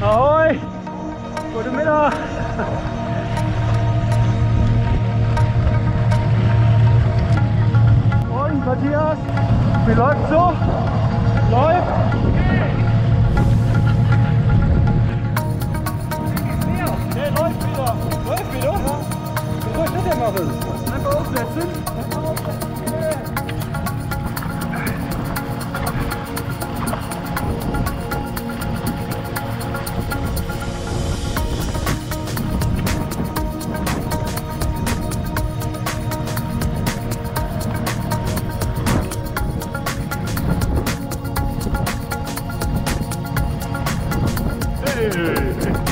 Ahoi! Guten Mittag! Und Matthias, wie läuft's so? Läuft? Nee, läuft wieder. Läuft wieder? Wie soll ich das denn machen? Einfach aufsetzen. Hey!